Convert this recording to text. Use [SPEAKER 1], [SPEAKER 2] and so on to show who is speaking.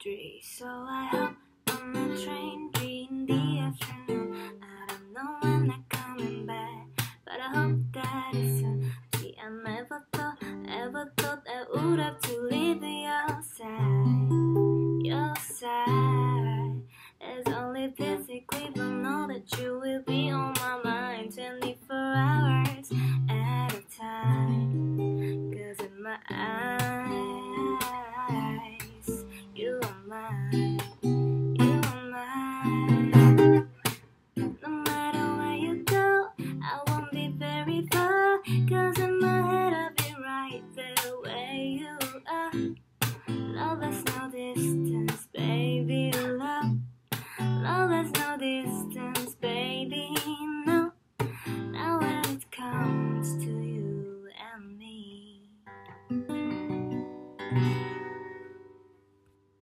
[SPEAKER 1] So I hop on the train, in the afternoon. I don't know when I'm coming back, but I hope that it's soon. See, I never thought, ever thought I would have to leave your side, your side. It's only physically, but know that you will be on my mind 24 hours at a time. Cause in my eyes, far. Cause in my head, I'll be right there where you are. Love has no distance, baby. Love, love has no distance, baby. No, now when it comes to you and me.